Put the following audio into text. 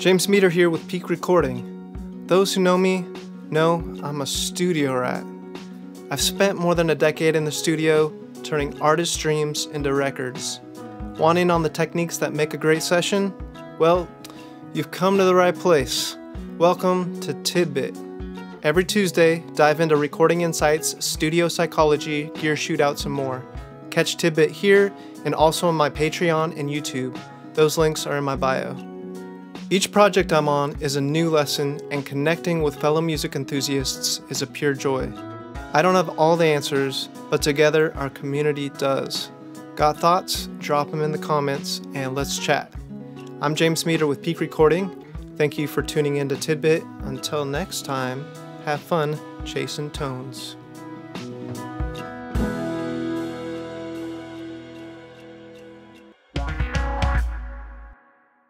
James Meder here with Pique Recording. Those who know me know I'm a studio rat. I've spent more than a decade in the studio turning artist dreams into records. Wanting on the techniques that make a great session? Well, you've come to the right place. Welcome to Tidbit. Every Tuesday, dive into recording insights, studio psychology, gear shootouts, and more. Catch Tidbit here and also on my Patreon and YouTube. Those links are in my bio. Each project I'm on is a new lesson, and connecting with fellow music enthusiasts is a pure joy. I don't have all the answers, but together our community does. Got thoughts? Drop them in the comments and let's chat. I'm James Meder with Pique Recording. Thank you for tuning in to Tidbit. Until next time, have fun chasing tones.